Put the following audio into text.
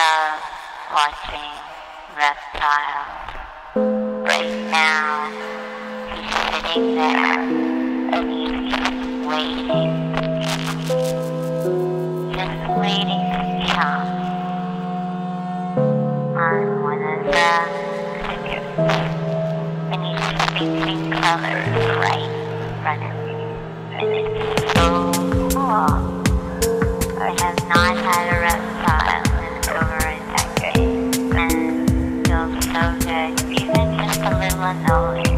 now watching Reptile. Right now, he's sitting there, and he's waiting. Just waiting to jump on one of the tickets. And he's speaking colors right in front of me. And it's know